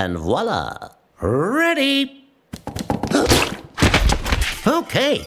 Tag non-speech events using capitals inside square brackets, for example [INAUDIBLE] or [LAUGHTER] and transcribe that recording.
And voila, ready. [GASPS] okay.